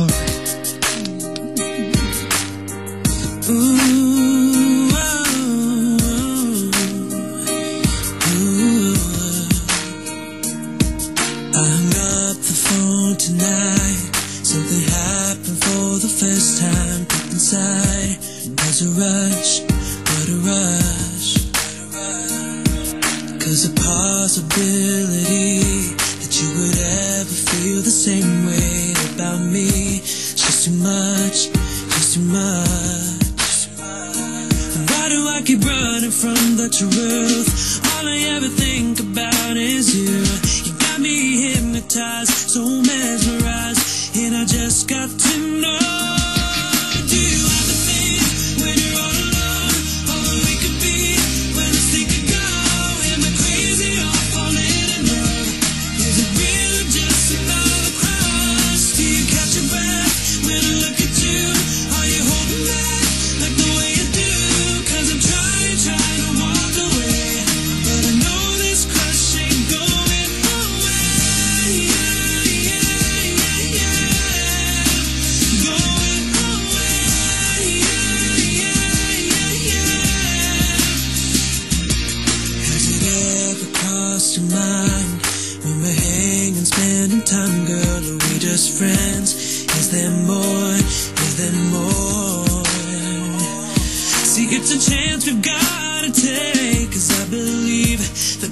I hung up the phone tonight. Something happened for the first time. Deep inside, there's a rush, what a the possibility that you would ever feel the same way about me too much, just too much. Why do I keep running from the truth? All I ever think about is you. You got me hypnotized, so mesmerized, and I just got to know. Spending time, girl? Are we just friends? Is there more? Is there more? See, it's a chance we've gotta take. Cause I believe that